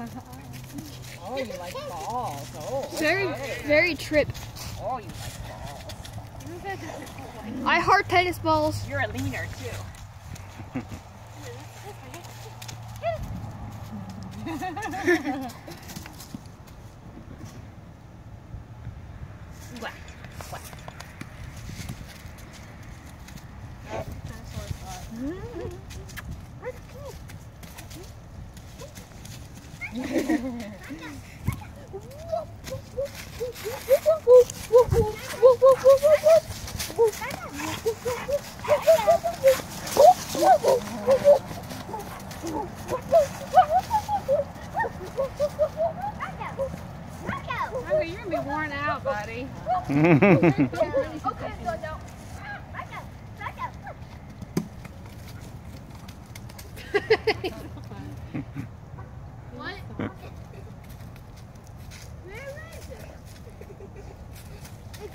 oh, you like balls. Oh, Very, okay. very trip. Oh, you like balls. I heart tennis balls. You're a leaner, too. you're gonna be worn out, buddy. Okay, no, no. Up.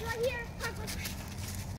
Right here.